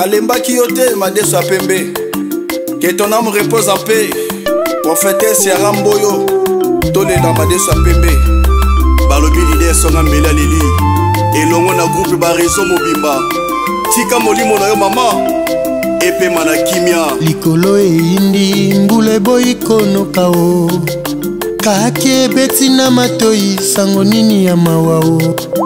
nalembaki yo te madeso ya pembe ke ton ame repose mpe profetese ya ramboyo tolela madeso ya pembe balobi lide esonga mbeli ya leli elongo na groupe barezo mobimba tika molimo na yo mama epema na kimia likolo eyindi mbula eboyi konoka o kaki ebeti na matoi sango nini ya mawa o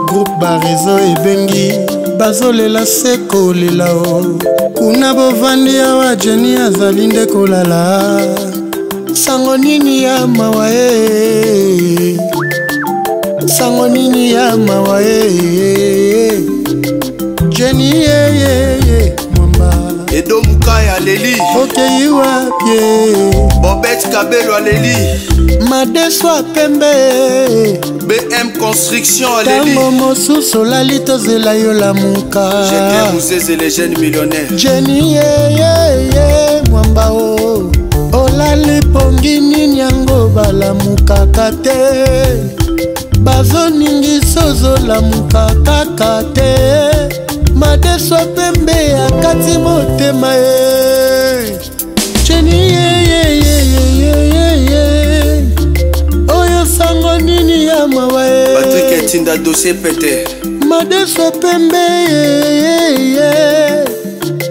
groupe barezo ebengi bazolela se kolela o kuna bovandi awa jeni azali nde kolala sango nini ya mawa e sango nini ya mawa e jeni yeyeye mwamba edomukai aleli okei wapie bobet kabelo aleli madeso akembe bm construction ntango mosusu olali tozela yo lamuka jeni yeyeye mwamba o olali pongi nini yango balamukaka te bazoningisa ozolamukaka kaka te madeso pembe akati motema ye patrik etinda dossier pete madeso pembe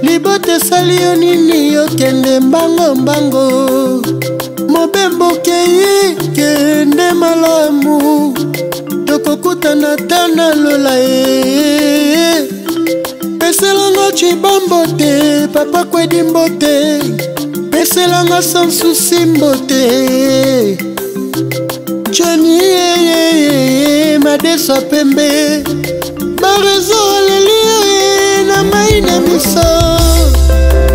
libota esali yo nini yokende mbangombango mobembo okei kende malamu tokokutana ta na lola e peselanga cibambo te papa kwedimbo te peselanga sansusi mbo te joni madesa pembe barezo aleli na mai na miso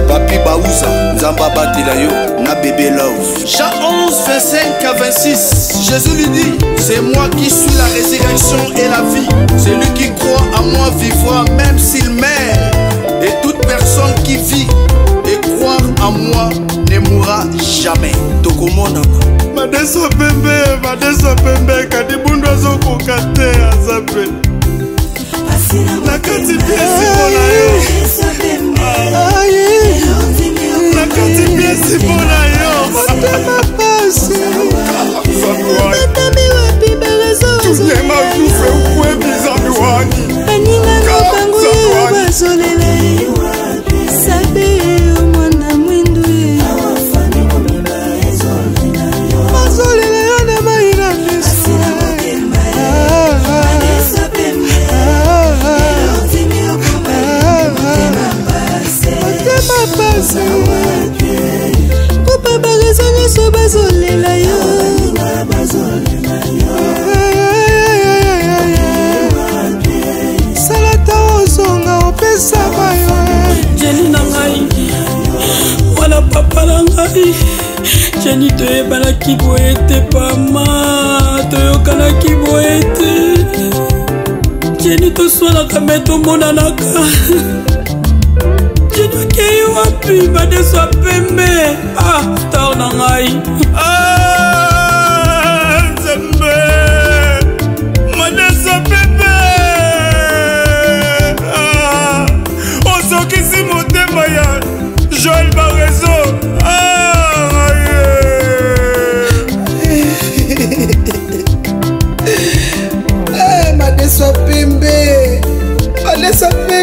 papi bauza nzambe abatela yo na bebe love jean 11 25 à 26 jésus lui dit c'est moi qui suis la résurrection et la vie celui qui croit à moi vivra même s'il meurt et toute personne qui vit et croire à moi ne mourra jamais tokomonaka madeso pembe madeso pembe kadibundu azokoka te aza pe na kati piesi mpona yo nalobi jani toyebanaki boye te pama toyokanaki boye te jeni toswalaka me tomonanaka jeni okei wapi badeso pembe ah star na ngai ah.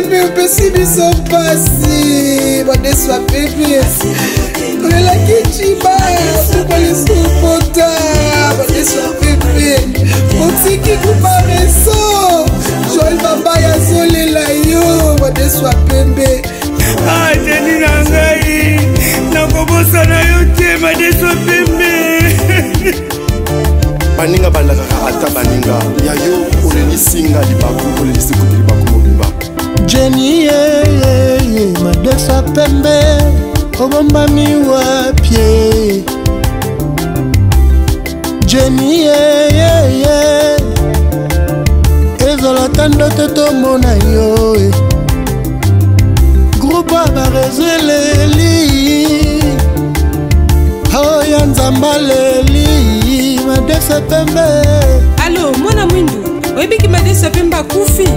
pepe opesi biso mpasi badeswa pepe olelaki ciba pokolisopota badeswa pepe otiki kubareso joel babaya azolela yo badeswa pepe ateni na ngai nakobosana yo te badeswa pembe baninga balandaka ata baninga ya yo olelisi nga libaku olelisi kutu libaku jeni eh, eh, eh, madesa pembe obombami wapie jeni ezalaka ndoto tomona yo groupe barezo eleli oya nzamba leli madesa pembe alo mwana mwindu oyebi ki madese pemba ah! akufi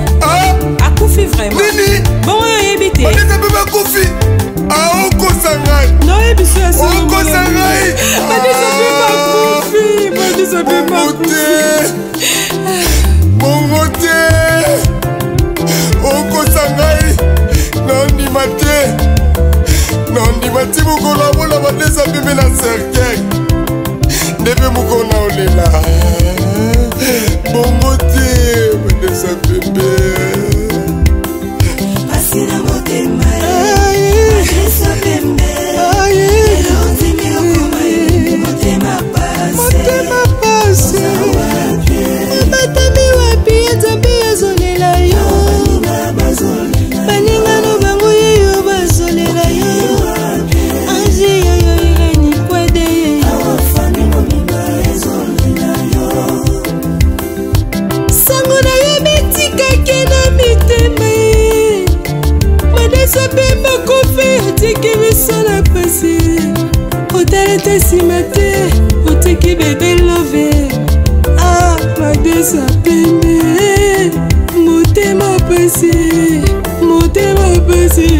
akufi vraimentnini bongo oyo oyebi te madese pemba akufi aokosa ah, ngai noyebiso yaokosa ngai madese pemba akufi madese pemba akufi bongo te okosa ngai nandima te nandima ti mokolo abona badesa pembe na cercueil nde mpe mokolo na olela bongo te nsima te otiki bebe love a ah, madesa pembe motema pasi motema pasi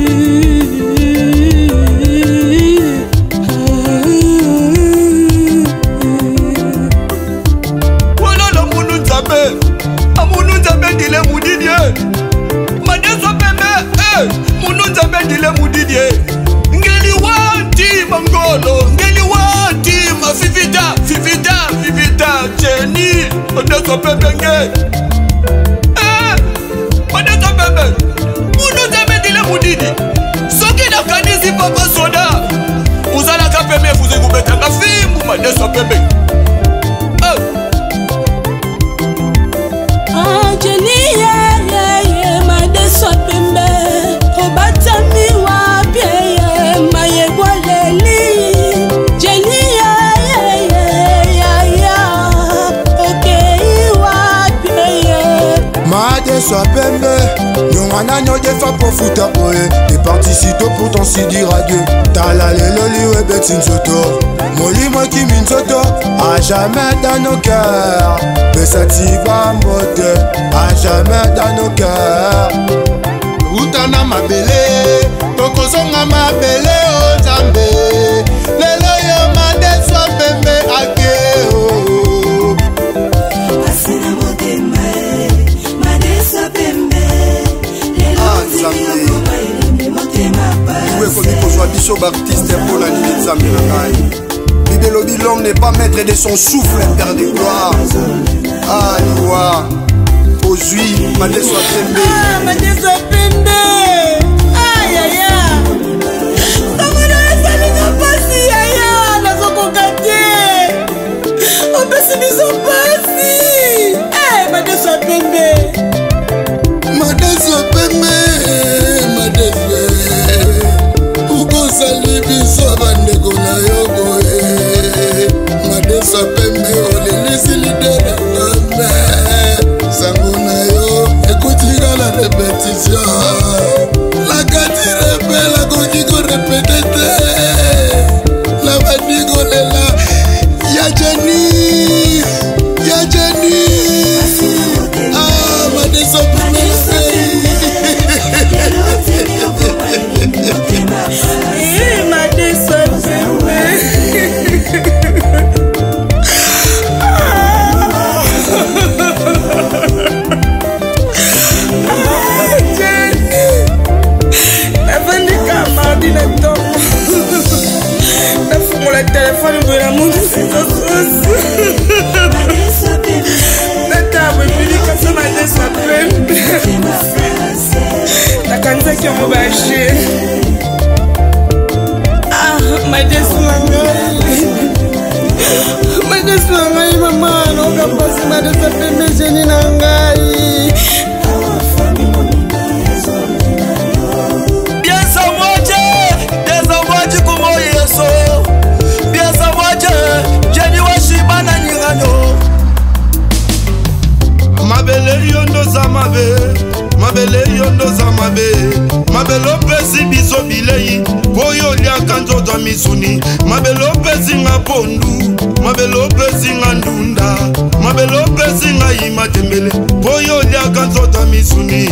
wololo munu nzambe amunu nzambe ndile mudidie madesa pembe eh. munu nzambe ndile mudidie ngeli wanti mangolo ngeli kodoko pepe nge eh, kodoko pepe munu temedile mudidi soki nakanisi papa soda uzalaka pembe efuzikubetanga fimbu madeso pepe mino defa pofuta oye departi sito pourtant si dira dieu tala lelo liwebeti nzoto molimo ekimi nzoto a jamais dans nos cœurs pesati bambote a jamais dans nos cœurs uta na mabele tokozonga mabele o oh, nzambe lelo de son souffle ma Ah, soit très pembe olelisi oh, lidere kofungola telefone boye na mosusa tata boepilikasa madesa pembe nakanzaki yango baje ah, madesu na ngai madesu na ngai mama naoka mpasi madesa pembe jeni na ngai na misuni mabele opesinga pondu mabele opesinga ndunda mabele opesinga yima tembele mpo oyo oliaka nzoto ya misuni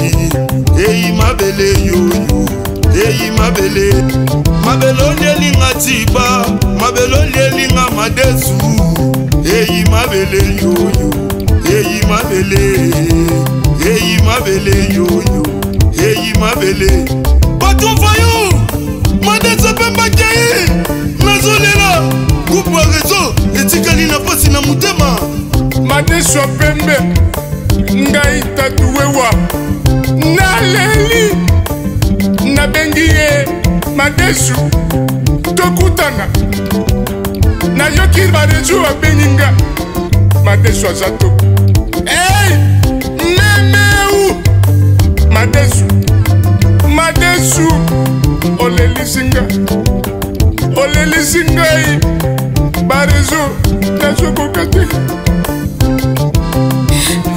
eyi mabele yoyo eyi mabele mabele olielinga tiba mabele olielinga madesu eyi mabele yoyo eyi mabele eyi mabele yoyo eyi mabele batufa bakei nazolela groupe ya réseau etikali na mpasi na motema madesu ya pembe ngai tatuwewa naleli nabengi ye madesu tokutana nayoki barejo babengi nga madesu aza to ei memeu madesu madesu olelisi nga elisi ngai barezo nazokoka te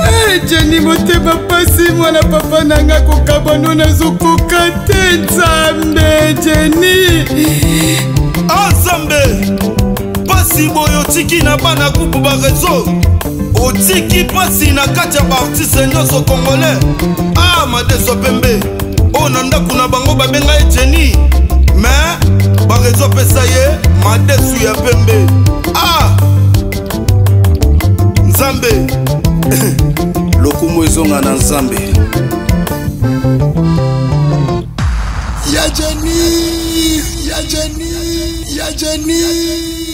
eh, jeni motema mpasi mwana papa na nga kokabano nazokoka te nzambe jeni a ah, nzambe mpasi boye otiki na bana kupu barezo otiki mpasi na kati ya baartiste nyonso congolais a ah, madeso pembe oyo na ndako na bango babenga ye jeni me barezo apesa ye madesu ya pembe ah! nzambe lokumu ezonga na nzambe ya jeni ya jeni ya jeni